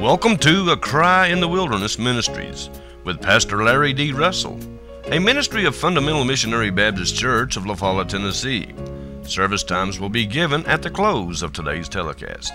Welcome to A Cry in the Wilderness Ministries with Pastor Larry D. Russell, a ministry of Fundamental Missionary Baptist Church of La Tennessee. Service times will be given at the close of today's telecast.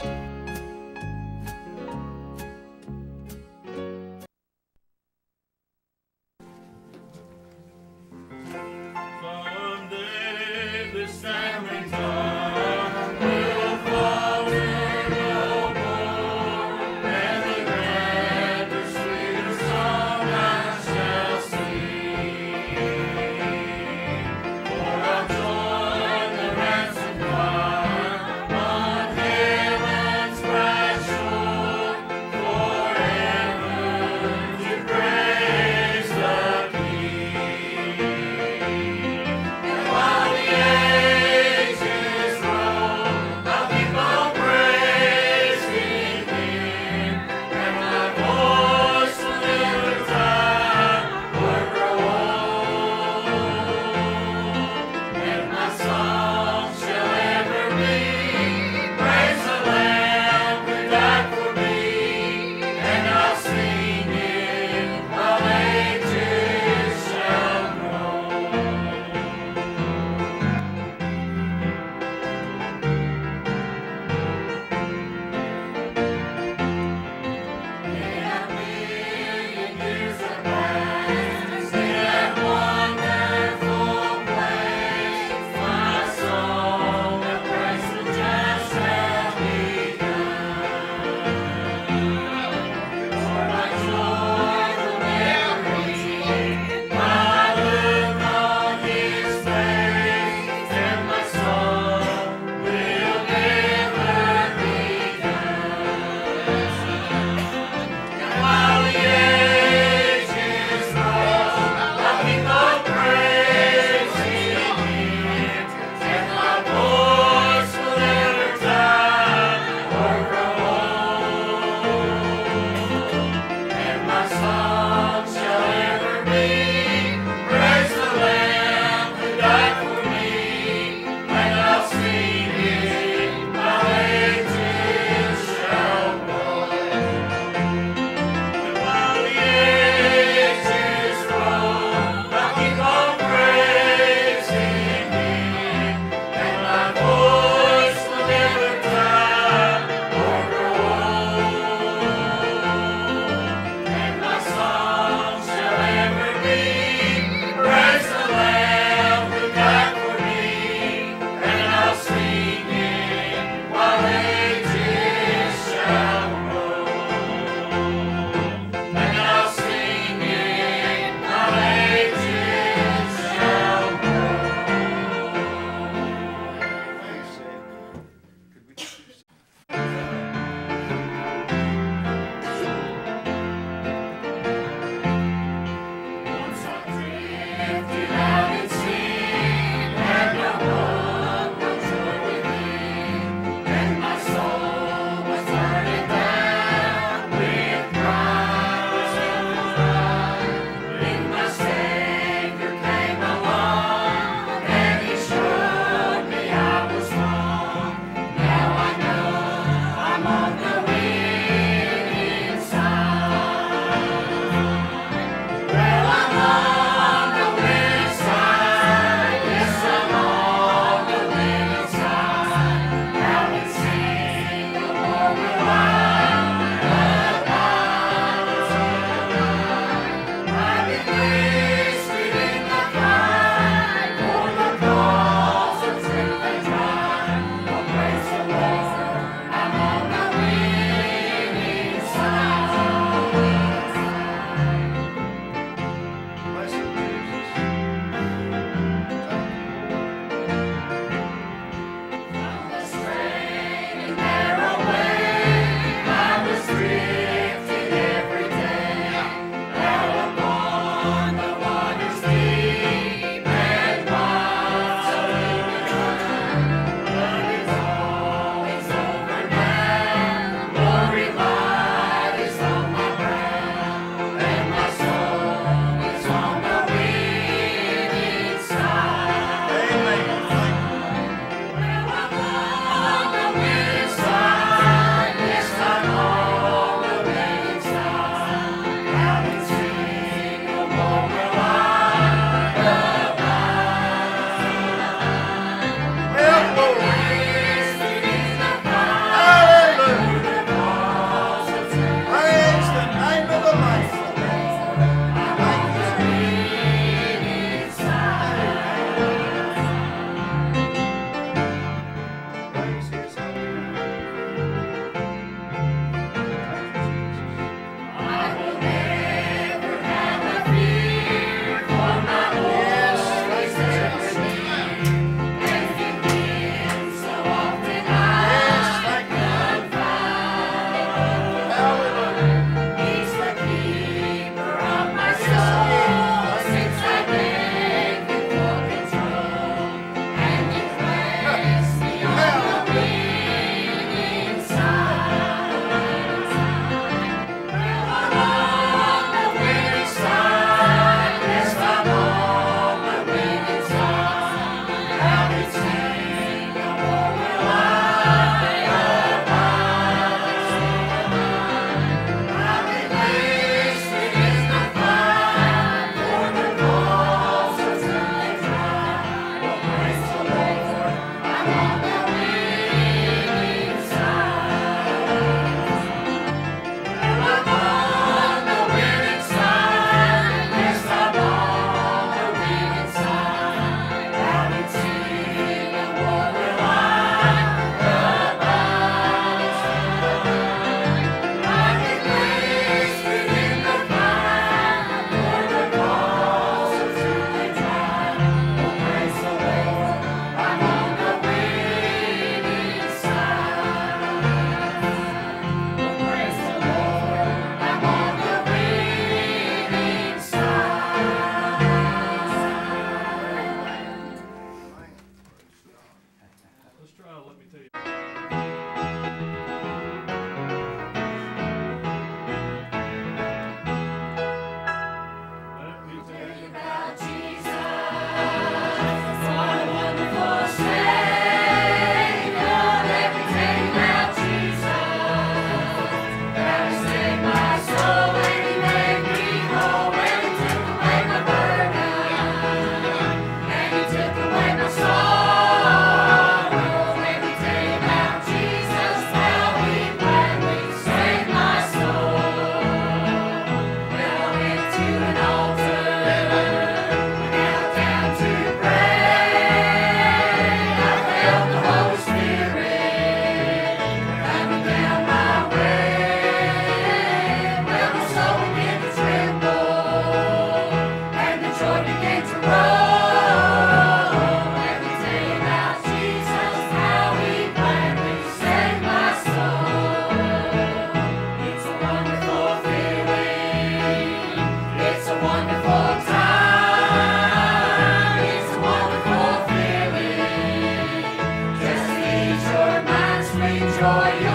Remember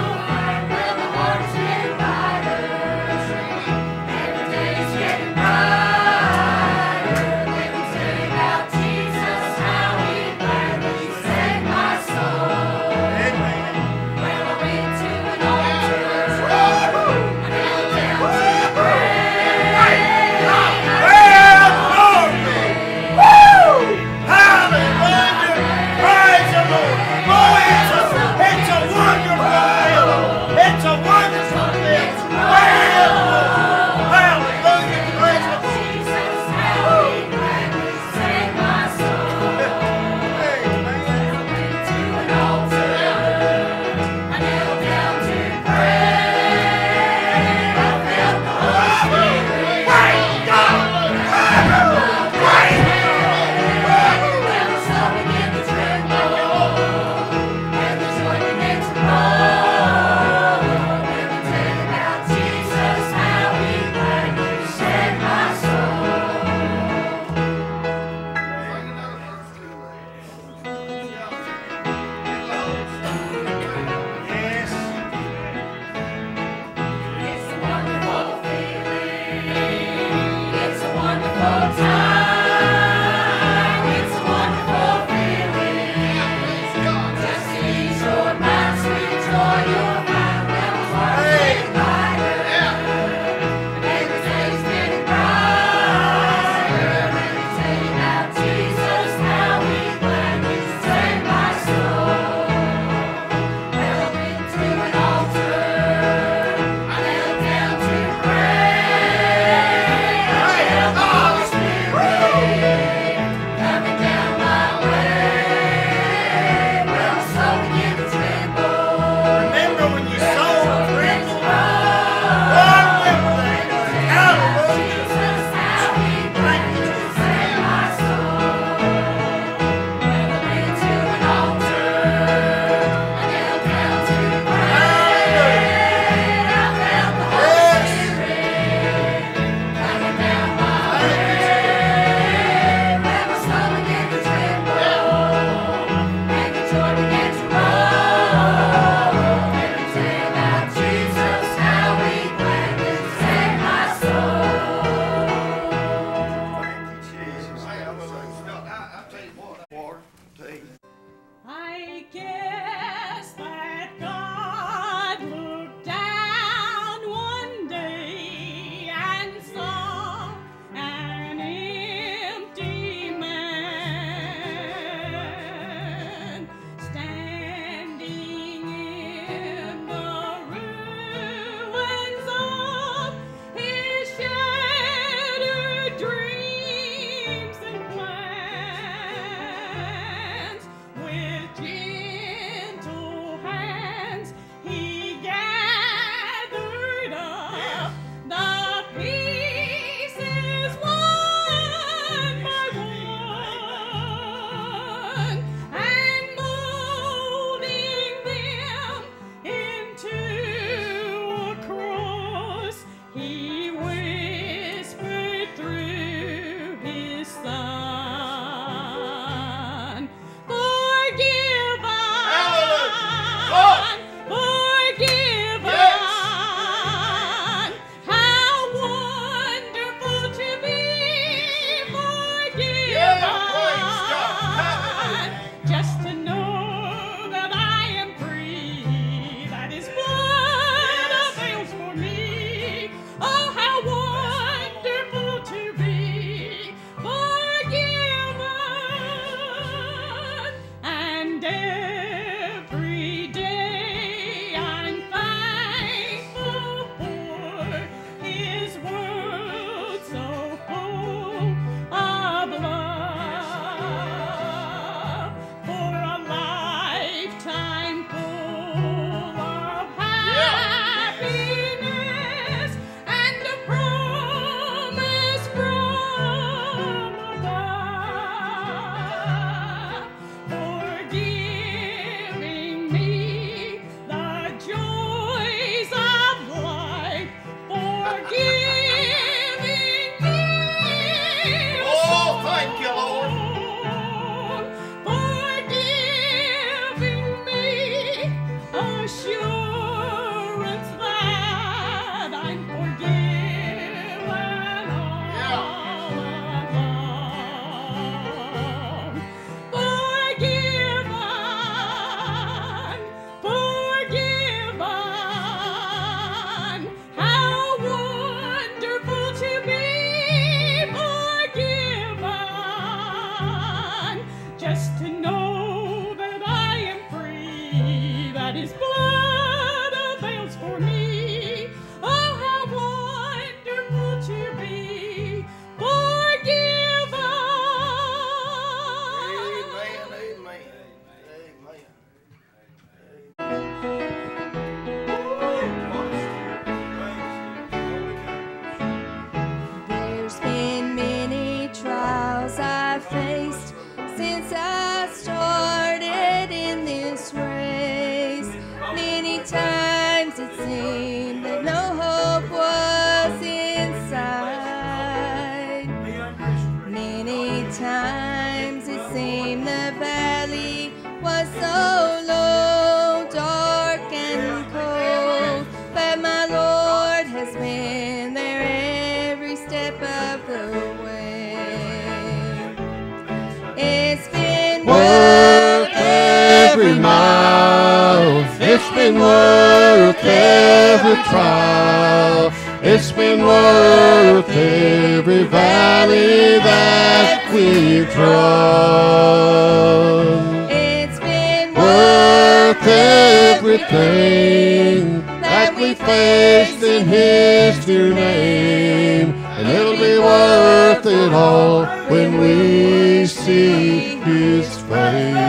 valley that we trod. It's been worth everything that we faced in His dear name, and it'll be worth it all when we see His face.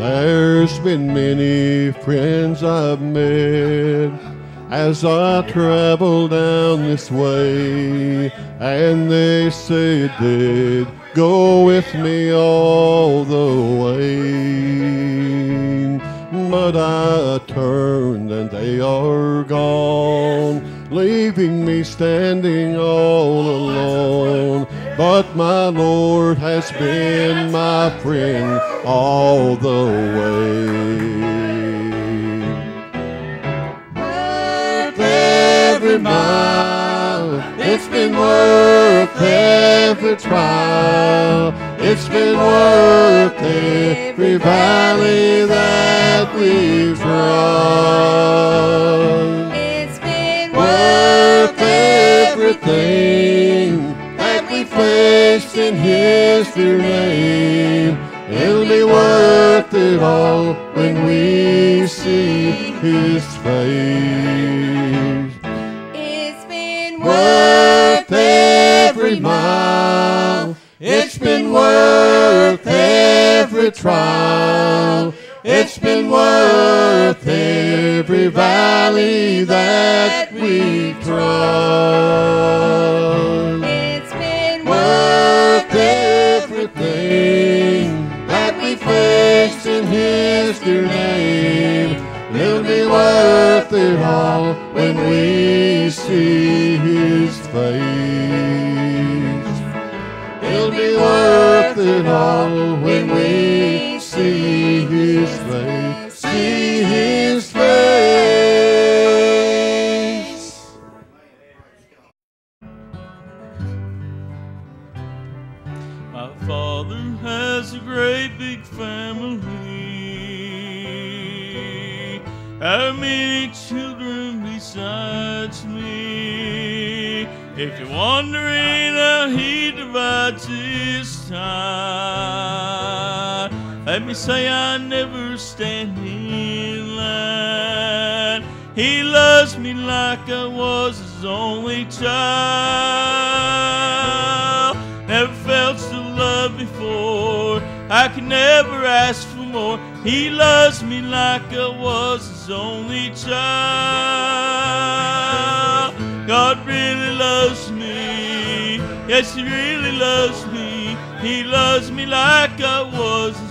There's been many friends I've met as I travel down this way, and they said they'd go with me all the way. But I turned and they are gone, leaving me standing all alone. But my Lord has been my friend all the way. Worth every mile, it's been worth every trial. It's been worth every valley that we've run. It's been worth everything that we faced in His name. every valley that we cross. Let me say I never stand in line. He loves me like I was his only child. Never felt so loved before. I could never ask for more. He loves me like I was his only child. God really loves me. Yes, he really loves me. He loves me like I was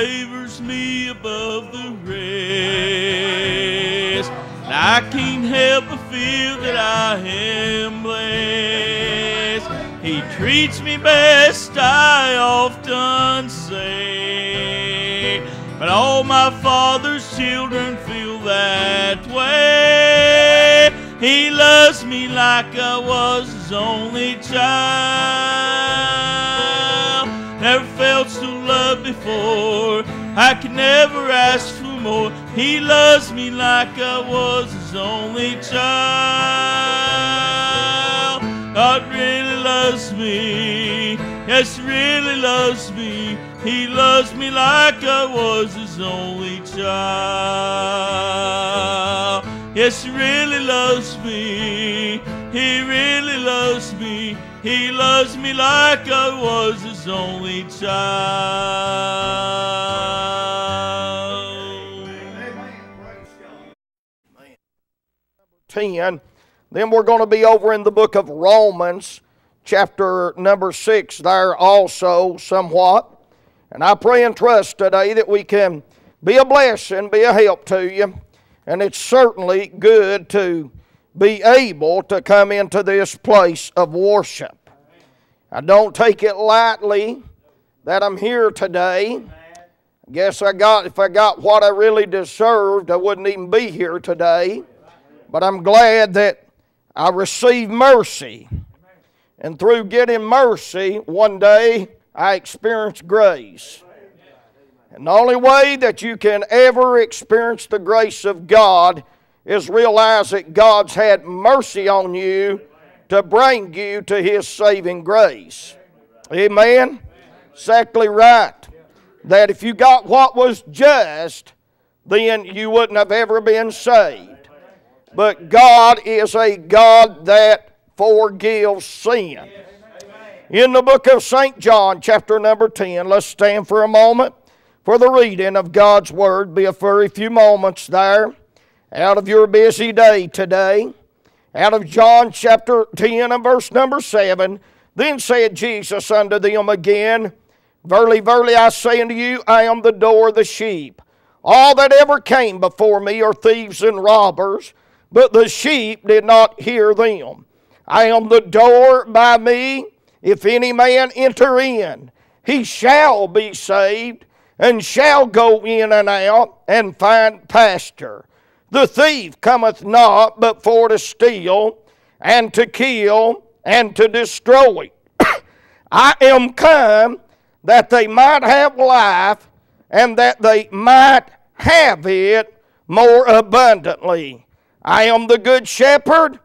favors me above the rest. And I can't help but feel that I am blessed. He treats me best, I often say. But all my father's children feel that way. He loves me like I was his only child. Never felt so loved before. I can never ask for more. He loves me like I was his only child. God really loves me. Yes, really loves me. He loves me like I was his only child. Yes, He really loves me. He really loves me. He loves me like I was his only child. 10. Then we're going to be over in the book of Romans, chapter number 6, there also, somewhat. And I pray and trust today that we can be a blessing, be a help to you. And it's certainly good to be able to come into this place of worship. I don't take it lightly that I'm here today. I guess I got if I got what I really deserved, I wouldn't even be here today. But I'm glad that I received mercy. And through getting mercy, one day I experienced grace. And the only way that you can ever experience the grace of God is realize that God's had mercy on you to bring you to His saving grace. Amen? Exactly right. That if you got what was just, then you wouldn't have ever been saved. But God is a God that forgives sin. In the book of St. John, chapter number 10, let's stand for a moment for the reading of God's Word. Be a very few moments there out of your busy day today. Out of John chapter 10 and verse number 7, then said Jesus unto them again, Verily, verily, I say unto you, I am the door of the sheep. All that ever came before me are thieves and robbers, but the sheep did not hear them. I am the door by me. If any man enter in, he shall be saved, and shall go in and out and find pasture. The thief cometh not but for to steal, and to kill, and to destroy. I am come that they might have life, and that they might have it more abundantly. I am the good shepherd,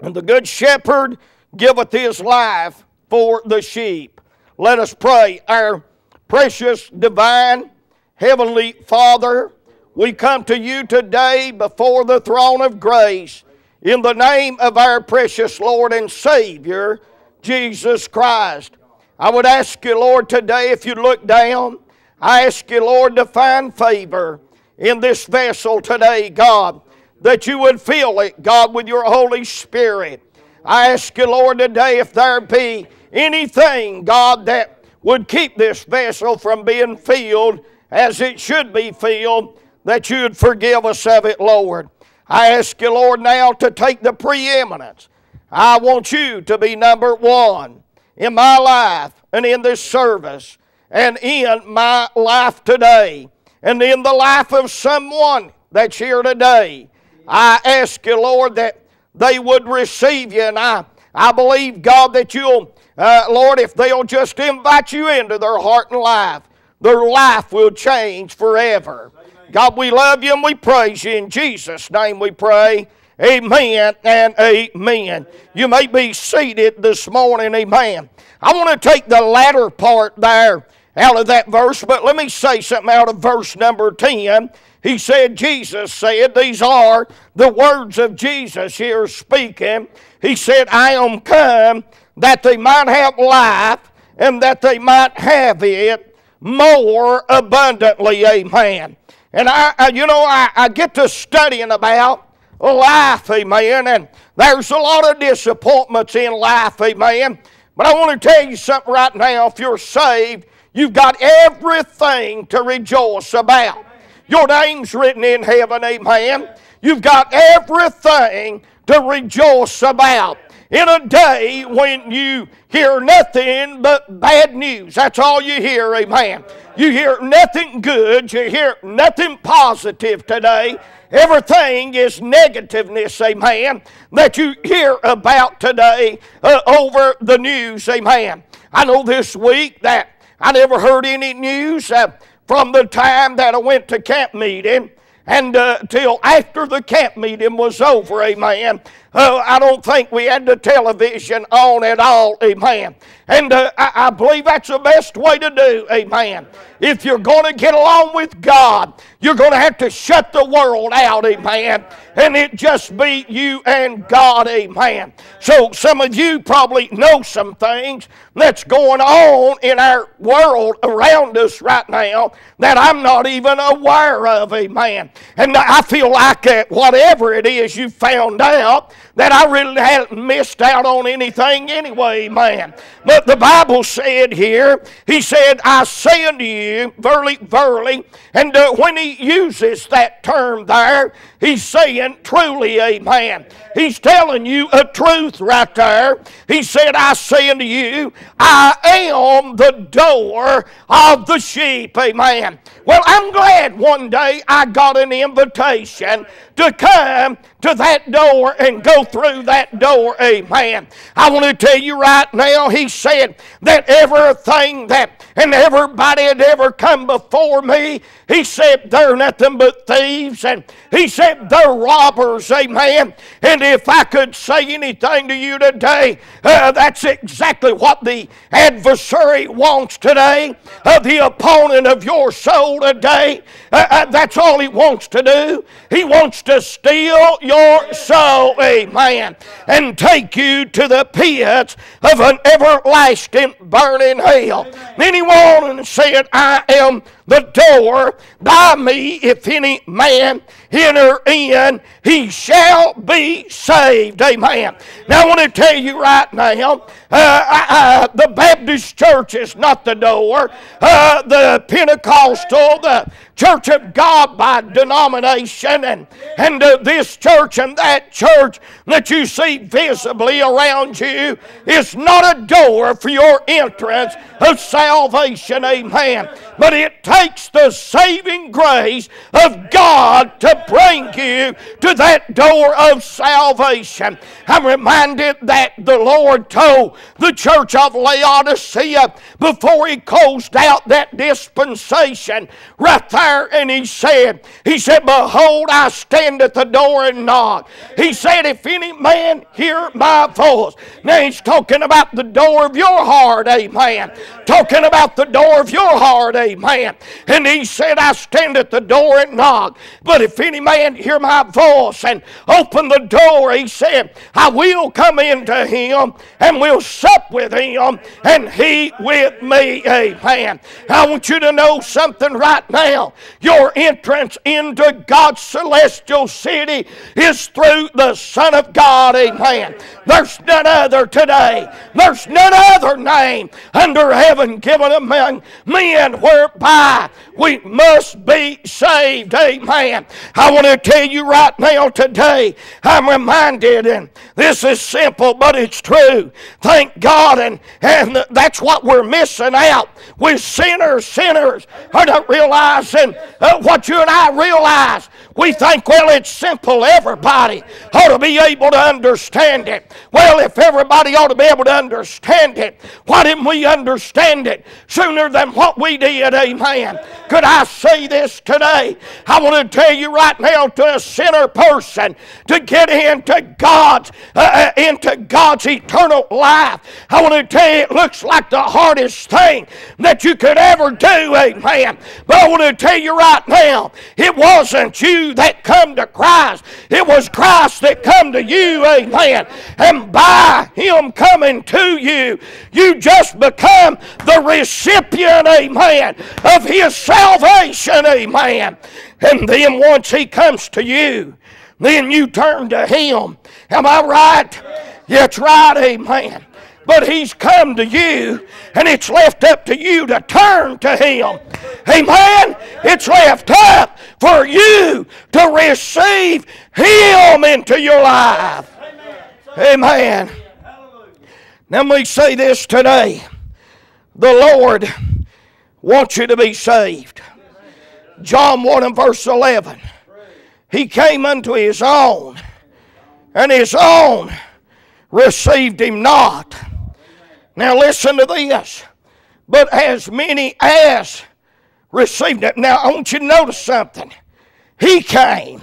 and the good shepherd giveth his life for the sheep. Let us pray. Our precious, divine, heavenly Father, we come to you today before the throne of grace in the name of our precious Lord and Savior, Jesus Christ. I would ask you, Lord, today if you look down, I ask you, Lord, to find favor in this vessel today, God, that you would fill it, God, with your Holy Spirit. I ask you, Lord, today if there be anything, God, that would keep this vessel from being filled as it should be filled, that you would forgive us of it, Lord. I ask you, Lord, now to take the preeminence. I want you to be number one in my life and in this service and in my life today and in the life of someone that's here today. I ask you, Lord, that they would receive you. And I, I believe, God, that you'll, uh, Lord, if they'll just invite you into their heart and life, their life will change forever. God, we love you and we praise you. In Jesus' name we pray. Amen and amen. You may be seated this morning, amen. I want to take the latter part there out of that verse, but let me say something out of verse number 10. He said, Jesus said, these are the words of Jesus here speaking. He said, I am come that they might have life and that they might have it more abundantly. Amen. And I, I you know, I, I get to studying about life, amen, and there's a lot of disappointments in life, amen. But I want to tell you something right now. If you're saved, you've got everything to rejoice about. Your name's written in heaven, amen. You've got everything to rejoice about. In a day when you hear nothing but bad news, that's all you hear, amen. You hear nothing good, you hear nothing positive today. Everything is negativeness, amen, that you hear about today uh, over the news, amen. I know this week that I never heard any news uh, from the time that I went to camp meeting and uh, till after the camp meeting was over, amen. Uh, I don't think we had the television on at all, amen. And uh, I, I believe that's the best way to do, amen. If you're going to get along with God, you're going to have to shut the world out, amen. And it just be you and God, amen. So some of you probably know some things that's going on in our world around us right now that I'm not even aware of, amen. And I feel like that whatever it is you found out, that I really hadn't missed out on anything anyway, man. But the Bible said here, He said, I say unto you, verily, verily, and uh, when He uses that term there, He's saying truly, amen. He's telling you a truth right there. He said, I say unto you, I am the door of the sheep, amen. Well, I'm glad one day I got an invitation to come to that door and go through that door. Amen. I want to tell you right now, he said that everything that and everybody had ever come before me, he said they're nothing but thieves and he said they're robbers. Amen. And if I could say anything to you today, uh, that's exactly what the adversary wants today. Uh, the opponent of your soul today, uh, uh, that's all he wants to do. He wants to steal your soul, amen, and take you to the pits of an everlasting burning hell. And said, I am the door by me, if any man enter in, he shall be saved. Amen. Now, I want to tell you right now, uh, uh, the Baptist church is not the door. Uh, the Pentecostal, the Church of God by denomination, and, and uh, this church and that church that you see visibly around you is not a door for your entrance of salvation. Amen. But it takes the saving grace of God to bring you to that door of salvation. I'm reminded that the Lord told the church of Laodicea before he closed out that dispensation right there, and he said, He said, Behold, I stand at the door and knock. He said, If any man hear my voice. Now he's talking about the door of your heart, amen. Talking about the door of your heart, amen. And he said, I stand at the door and knock. But if any man hear my voice and open the door, he said, I will come into him and will sup with him and he with me. Amen. I want you to know something right now. Your entrance into God's celestial city is through the Son of God. Amen. There's none other today. There's none other name under heaven given among men whereby we must be saved. Amen. I want to tell you right now today, I'm reminded, and this is simple, but it's true. Thank God, and, and that's what we're missing out. We're sinners, sinners are not realizing uh, what you and I realize. We think, well, it's simple. Everybody ought to be able to understand it. Well, if everybody ought to be able to understand it, why didn't we understand it sooner than what we did? Amen. Could I say this today? I want to tell you right now to a sinner person to get into God's uh, uh, into God's eternal life. I want to tell you, it looks like the hardest thing that you could ever do. Amen. But I want to tell you right now, it wasn't you that come to Christ. It was Christ that come to you. Amen. And by Him coming to you, you just become the recipient. Amen. Of His salvation. Amen. And then once He comes to you, then you turn to Him. Am I right? That's right, amen. But He's come to you, and it's left up to you to turn to Him. Amen. It's left up for you to receive Him into your life. Amen. Now, let me say this today the Lord wants you to be saved. John 1 and verse 11. He came unto his own, and his own received him not. Now listen to this. But as many as received it. Now I want you to notice something. He came.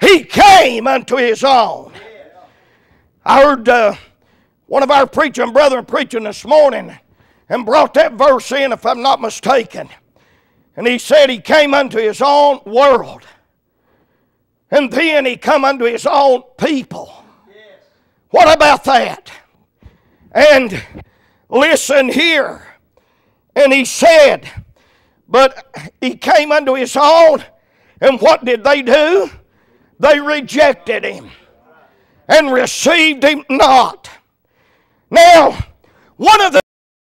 He came unto his own. I heard uh, one of our preaching brethren preaching this morning and brought that verse in, if I'm not mistaken. And he said he came unto his own world. And then he come unto his own people. What about that? And listen here. And he said, but he came unto his own, and what did they do? They rejected him and received him not. Now, one of the